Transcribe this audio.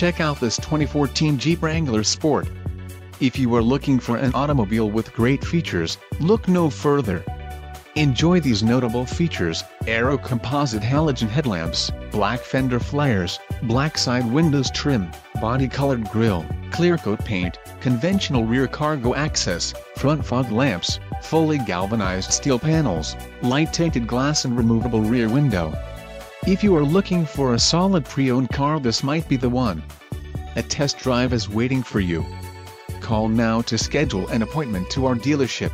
check out this 2014 Jeep Wrangler Sport. If you are looking for an automobile with great features, look no further. Enjoy these notable features, aero composite halogen headlamps, black fender flares, black side windows trim, body-colored grille, clear coat paint, conventional rear cargo access, front fog lamps, fully galvanized steel panels, light tinted glass and removable rear window. If you are looking for a solid pre-owned car this might be the one. A test drive is waiting for you. Call now to schedule an appointment to our dealership.